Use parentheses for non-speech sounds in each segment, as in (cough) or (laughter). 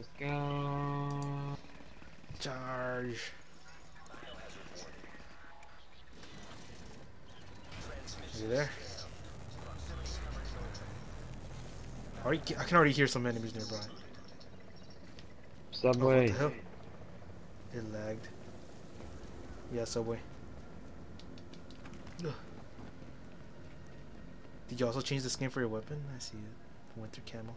Let's go. Charge. Are you there? Already, I can already hear some enemies nearby. Oh, what Subway. the hell? It lagged. Yeah, subway. Ugh. Did you also change the skin for your weapon? I see it. Winter camo.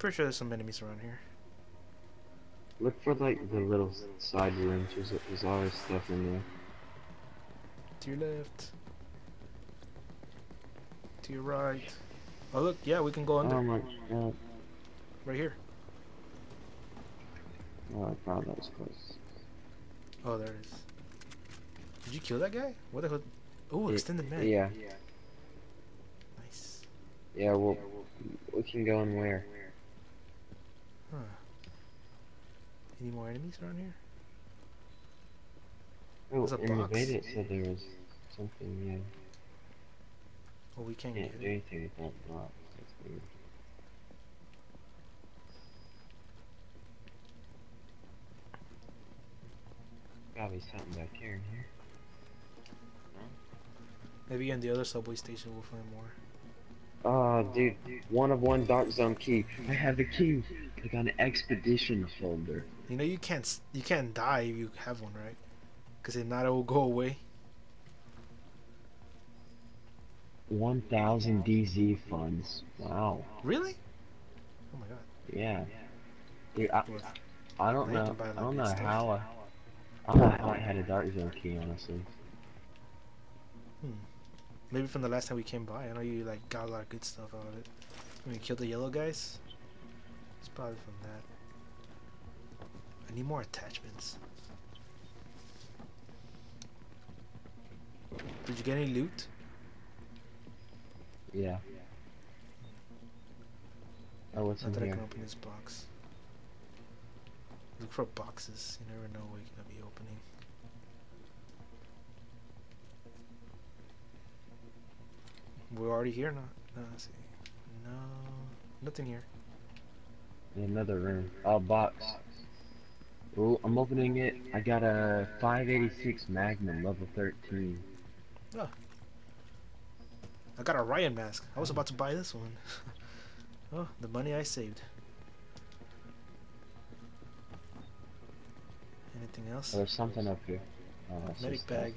Pretty sure there's some enemies around here. Look for like the little side rooms. There's, there's always stuff in there. To your left. To your right. Oh look, yeah, we can go under. Oh my god. right here. Oh, I found that was close. Oh, there it is. Did you kill that guy? What the hell? Oh, extended mag. Yeah. Nice. Yeah, well, we can go and where? Huh. Any more enemies around here? Oh, There's a in the box. it said there was something, yeah. Oh, we can't Can't get do it. anything with that box. That's weird. Gotta something back here in here. Maybe in the other subway station we'll find more. Oh, dude, one of one dark zone key. I have the key. I got an expedition folder. You know you can't you can't die if you have one, right? Because if not, it will go away. 1,000 DZ funds. Wow. Really? Oh my god. Yeah. Dude, I, I don't know. I don't know how I. I don't know how I had a dark zone key, honestly. Hmm. Maybe from the last time we came by. I know you like got a lot of good stuff out of it. When you killed the yellow guys. It's probably from that. I need more attachments. Did you get any loot? Yeah. Oh, what's Not in that I here? can open this box. Look for boxes. You never know what you're gonna be opening. We're already here, no? No, let's see. No, nothing here. Another room. Oh, box. Oh, I'm opening it. I got a 586 Magnum, level 13. Oh. I got a Ryan mask. I was about to buy this one. (laughs) oh, the money I saved. Anything else? There's something up here. Oh, Medic just that.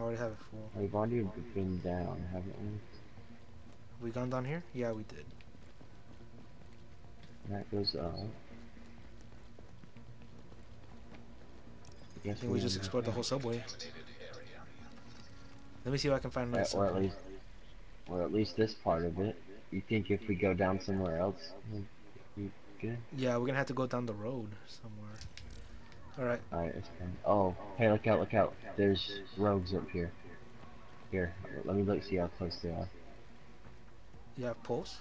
I already have it full. We've already been down, haven't we? We gone down here? Yeah, we did. That goes up. I think we just explored the whole subway. Let me see if I can find another Uh, or at least, or at least this part of it. You think if we go down somewhere else, we'll be good? Yeah, we're gonna have to go down the road somewhere. Alright, Alright, it's fine. Oh, hey, look out, look out. There's rogues up here. Here, let me look, see how close they are. you have pulse?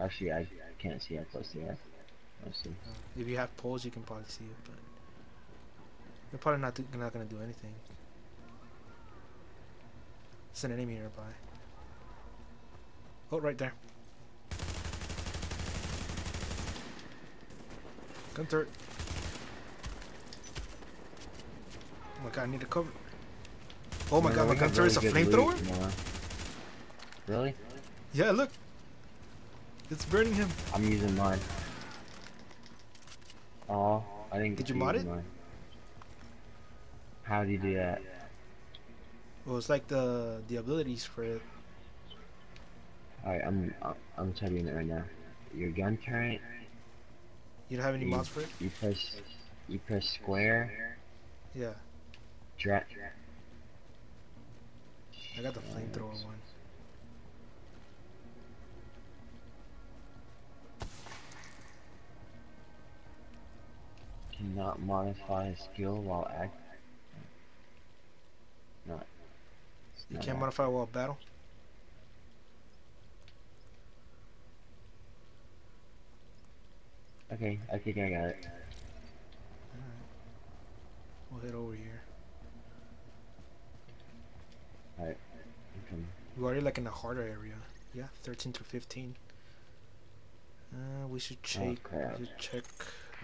Actually, I can't see how close they are. If you have pulse, you can probably see it, but they're probably not, not gonna do anything. It's an enemy nearby. Oh, right there. Gun. Oh my god, I need to cover. Oh my Man, god, my we gun have turret's a flamethrower? Really? Yeah, look. It's burning him. I'm using mine. Oh, I didn't Did you mod it? mine. How do you do that? Well, it's like the the abilities for it. Alright, I'm I'm- I'm typing it right now. Your gun turret, You don't have any You- mods for it? you press you press square, Yeah, drag. I got the flamethrower one. Cannot modify a skill while act. Not. You can't act- modify while battle. Okay, I think I got it. Alright. We'll head over here. Alright, I'm coming. We're already like in a harder area. Yeah, 13 to 15. Uh, we should check. Oh, we should check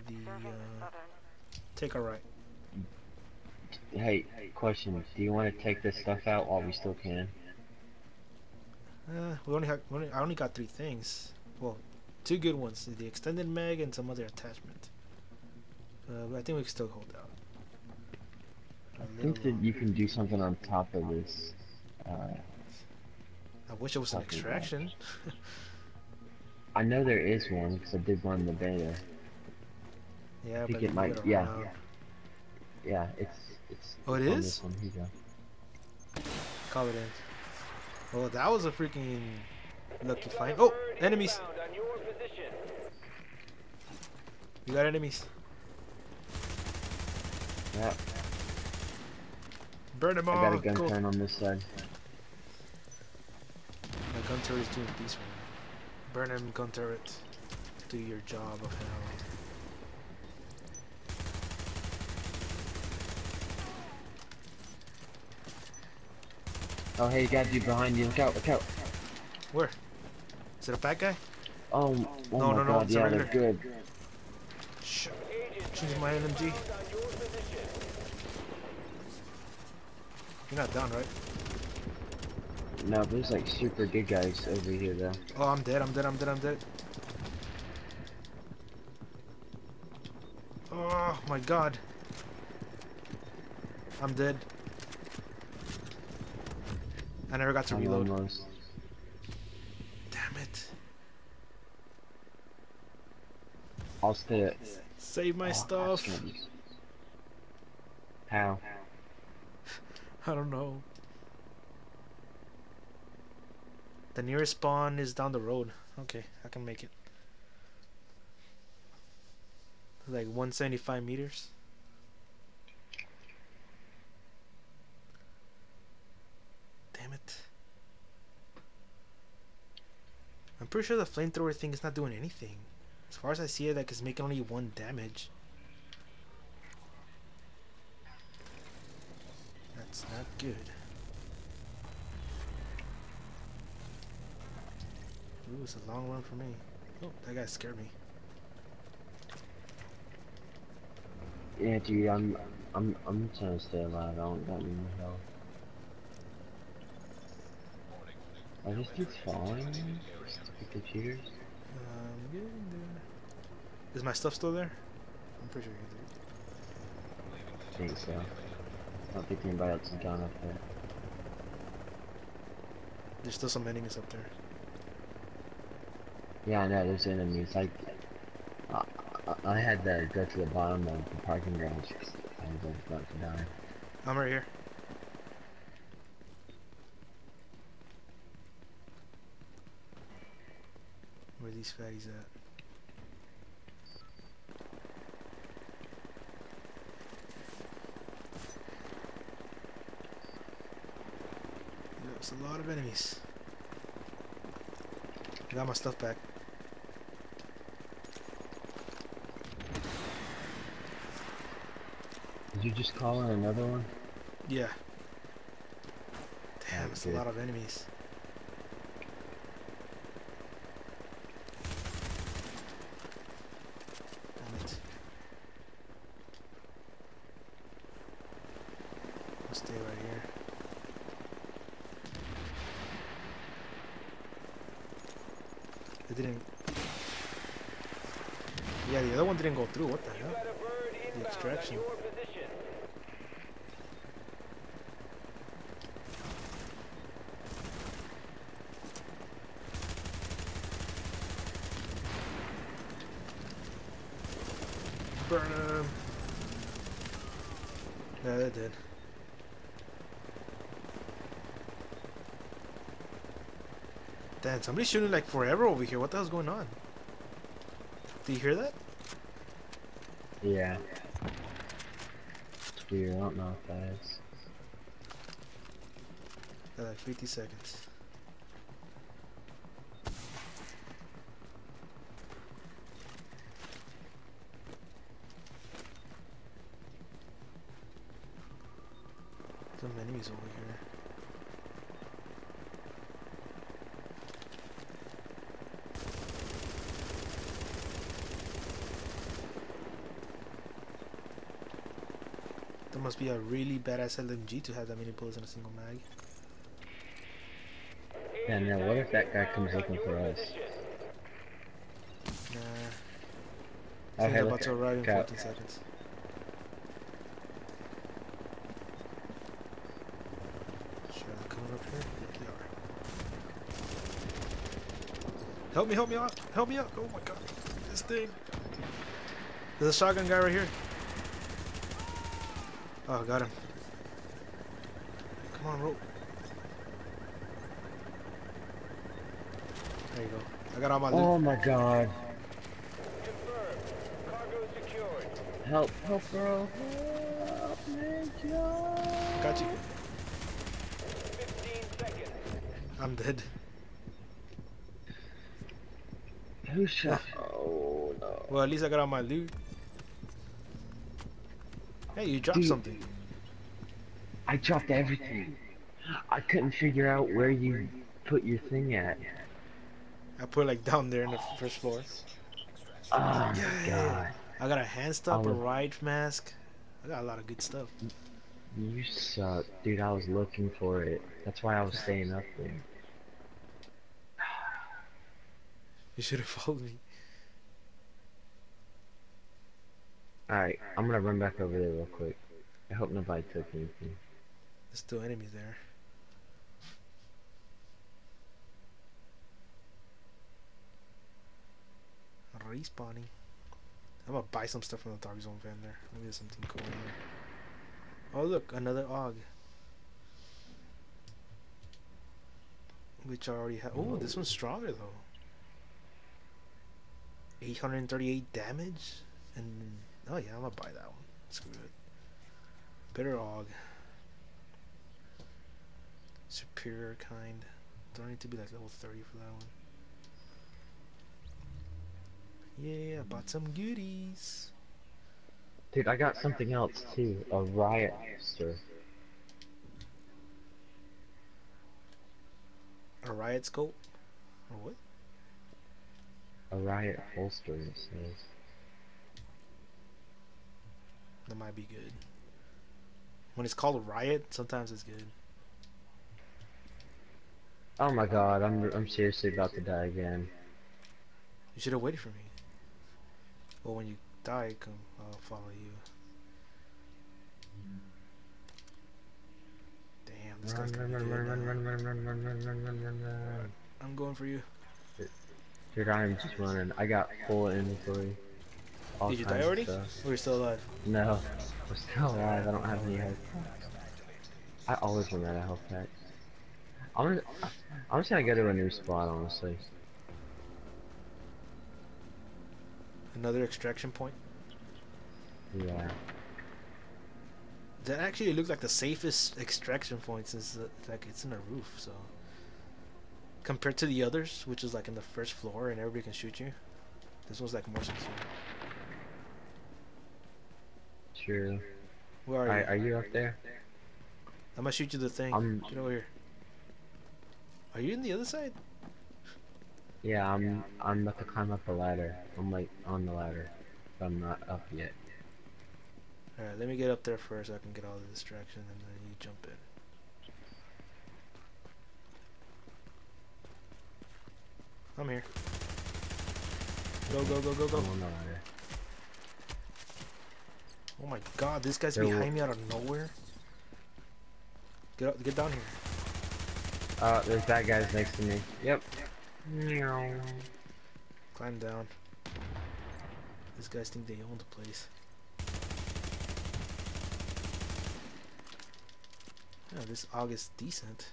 the. Uh, take a right. Hey, question: Do you want to take this stuff out while we still can? Uh, we only have. I only got three things. Well, two good ones: the extended mag and some other attachment. Uh, but I think we can still hold out. I think that you can do something on top of this. Uh. I wish it was an extraction. (laughs) I know there is one because I did one in the beta. Yeah, I think but it might- yeah. around. Yeah, it's it's. Oh, it is? This one. Here you go. Call it in. Oh, that was a freaking lucky find. Oh, enemies! You got enemies. Yeah, Burn them all. I got a gun Go. turn on this side. My gun turret is doing right now. Burn him, gun turret. Do your job of hell. Oh, hey, got you behind you. Look out! Look out! Where? Is it a fat guy? Oh, oh No, no, no, God! Yeah, they're good. Choose my LMG. You're not down, right? No, there's like super good guys over here though. Oh, I'm dead, I'm dead, I'm dead, I'm dead. Oh my god. I'm dead. I never got to I'm reload. almost. Damn it. I'll stay at. Save my oh, stuff. How? (laughs) I don't know. The nearest spawn is down the road. Okay, I can make it. Like 175 meters. Damn it. I'm pretty sure the flamethrower thing is not doing anything. As far as I see it, like it's making only one damage. That's not good. Ooh, it's a long run for me. Oh, that guy scared me. Yeah, dude, I'm, I'm, I'm trying to stay alive. I don't got any health. Oh, this dude's falling. Stupid cheaters. Um, get in there. Is my stuff still there? I'm pretty sure you I think so. I don't think anybody else has gone up there. There's still some enemies up there. Yeah, I know. There's enemies. I, I, I- I had to go to the bottom of the parking garage. 'cause I was about to die. I'm right here. Where these fatties at? There's a lot of enemies. I got my stuff back. Did you just call in another one? Yeah. Damn, it's a lot of enemies. Damn it. I'll stay right here. It didn't. Yeah, the other one didn't go through. What the hell? The extraction. Burn him. Yeah, that did. Damn, somebody's shooting like forever over here. What the hell's going on? Do you hear that? Yeah. Dude, I don't know if that is. Got like 50 seconds. Some enemies over here. Must be a really badass LMG to have that many bullets in a single mag. Yeah, now what if that guy comes looking for us? Nah. He's hey, about to arrive in look out. 14 seconds. Should I come up here? They are. Help me, help me out! Help me out! Oh my god! This thing! There's a shotgun guy right here. Oh, got him. Come on, rope. There you go. I got all my loot. Oh my god. Confirmed. Cargo secured. Help, help, bro. Help me, Joe. Got you. 15 seconds. I'm dead. Who shot? Oh no. Well, at least I got all my loot. Hey, you dropped Dude. something. I dropped everything. I couldn't figure out where you put your thing at. I put it like down there in the first floor. Oh my god. I got a hand stop, a ride mask. I got a lot of good stuff. You suck. Dude, I was looking for it. That's why I was staying up there. You should have followed me. Alright, I'm gonna run back over there real quick. I hope nobody took anything. There's still enemies there. Respawning. I'm gonna buy some stuff from the Dark Zone van there. Maybe there's something cool in there. Oh look, another AUG. Which I already have. Oh, this one's stronger though. 838 damage? And oh yeah, I'm gonna buy that one. Screw it. Better AUG. Superior kind. Don't need to be like level 30 for that one. Yeah, I bought some goodies. Dude, I got something else too. A riot holster. A riot scope? Or what? A riot holster, it says. That might be good. When it's called a riot, sometimes it's good. Oh my god, I'm I'm seriously about to die again. You should have waited for me. Well, when you die, come, I'll follow you. Damn, this guy's gonna run, run, run, run, run, run, run, run, run, run, run. I'm going for you. Dude, I'm just running. I got full inventory. All Did you die already? Or you're still alive? No, we're still alive. I don't have any health packs. I always run out of health packs. I'm gonna, I'm just gonna go to a new spot, honestly. Another extraction point? Yeah. That actually looks like the safest extraction point since uh, like it's in a roof, so compared to the others, which is like in the first floor and everybody can shoot you, this one's like more secure. Sure. Where are Alright, you? are you up there? I'm gonna shoot you the thing. I'm- Get over here. Are you in the other side? Yeah, I'm. I'm about to climb up the ladder. I'm like on the ladder, but I'm not up yet. Alright, let me get up there first so I can get all the distraction and then you jump in. I'm here. Go, go, go, go, go. I'm on the ladder. Oh my god, this guy's There behind me out of nowhere. Get up, get down here. Uh, there's bad guys next to me. Yep. Meow. Climb down. These guys think they own the place. Yeah, this AUG is decent.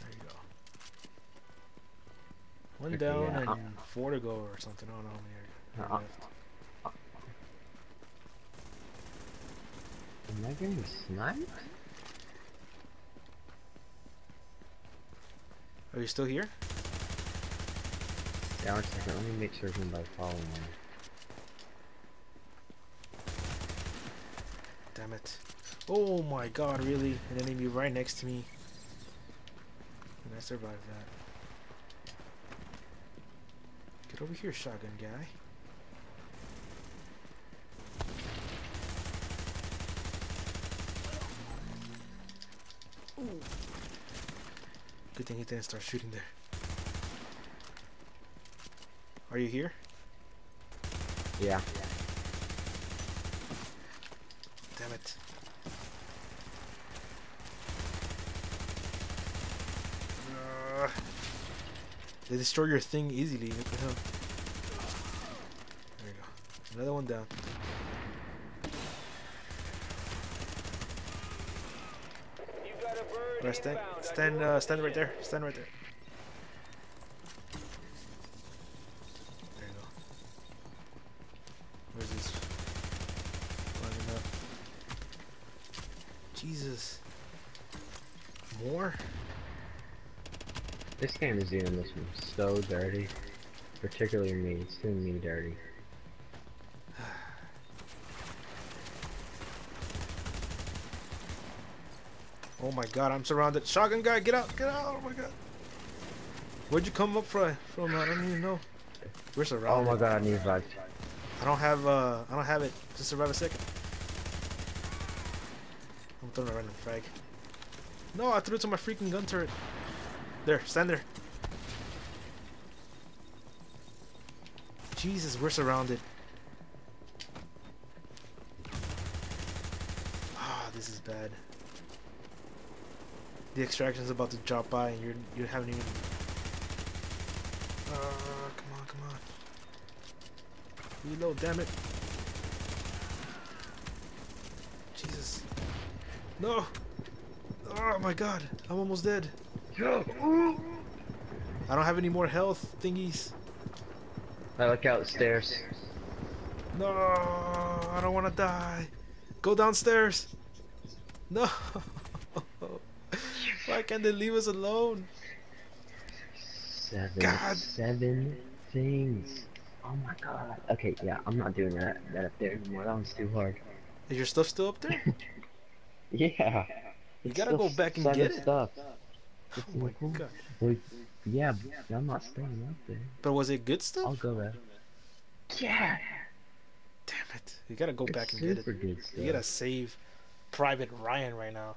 There you go. One down yeah, and four to go or something. I don't know how many are Uh, left. Am I getting sniped? Are you still here? Yeah, one second. Let me make sure nobody's following me. Damn it. Oh my god, really? An enemy right next to me. And I survived that. Get over here, shotgun guy. Good thing he didn't start shooting there. Are you here? Yeah. Damn it. Uh, they destroy your thing easily. What the hell? There you go. Another one down. Stand, stand, uh, stand right there. Stand right there. There you go. Where's this? Jesus. More? This game is doing this one so dirty. Particularly me. It's doing me dirty. Oh my god, I'm surrounded. Shotgun guy, get out, get out! Oh my god. Where'd you come up from? From I don't even know. We're surrounded. Oh my god, I need revived. I don't have uh, I don't have it. Just survive a second. I'm throwing a random frag. No, I threw it to my freaking gun turret. There, stand there. Jesus, we're surrounded. Ah, this is bad. The extraction's about to drop by, and you're you haven't even. Uh, come on, come on. Reload, damn it. Jesus. No! Oh my god, I'm almost dead. I don't have any more health thingies. I look out the stairs. No, I don't want to die. Go downstairs. No. (laughs) Why can't they leave us alone? Seven. God. Seven things. Oh my god. Okay, yeah, I'm not doing that that up there anymore. That one's too hard. Is your stuff still up there? (laughs) Yeah. You gotta go back and get it. Stuff. Oh my god. Well, yeah, but I'm not staying up there. But was it good stuff? I'll go there. Yeah. Damn it. You gotta go It's back and get it. super good stuff. You gotta save Private Ryan right now.